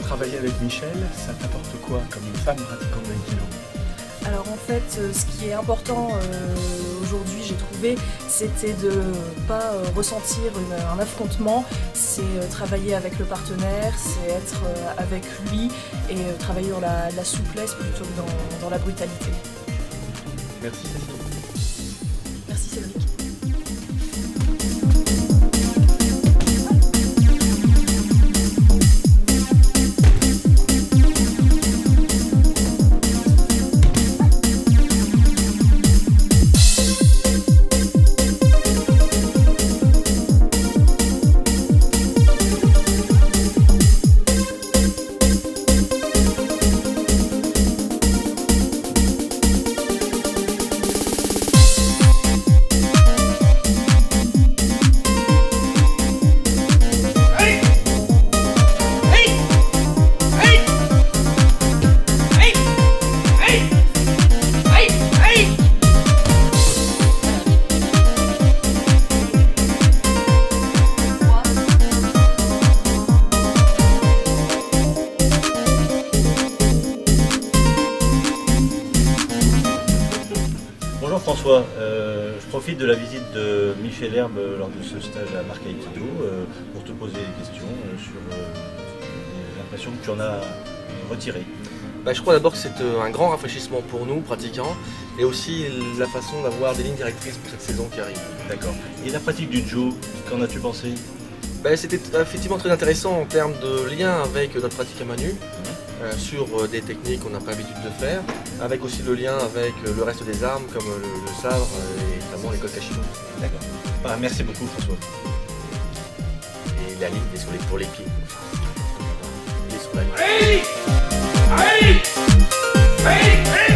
travailler avec Michel, ça t'apporte quoi comme une femme pratiquant le Alors en fait, euh, ce qui est important euh, aujourd'hui, j'ai trouvé, c'était de pas euh, ressentir une- un affrontement, c'est euh, travailler avec le partenaire, c'est être euh, avec lui et euh, travailler dans la, la souplesse plutôt que dans, dans la brutalité. Merci Cécile. Merci Cédric. Bonjour François, Euh, je profite de la visite de Michel Herbe lors de ce stage à Marc Aikido euh, pour te poser des questions euh, sur l'impression que tu en as retiré. Bah, je crois d'abord que c'est un grand rafraîchissement pour nous, pratiquants, et aussi la façon d'avoir des lignes directrices pour cette saison qui arrive. D'accord. Et la pratique du Joe, qu'en as-tu pensé? Bah, C'était effectivement très intéressant en termes de lien avec notre pratique à Manu, sur euh, des techniques qu'on n'a pas l'habitude de faire, avec aussi le lien avec euh, le reste des armes comme euh, le, le sabre euh, et notamment les Kokashino. D'accord. Bah, merci beaucoup François. Et la ligne est sur les, pour les pieds. Il est sur la ligne. Hey! Hey! Hey! Hey!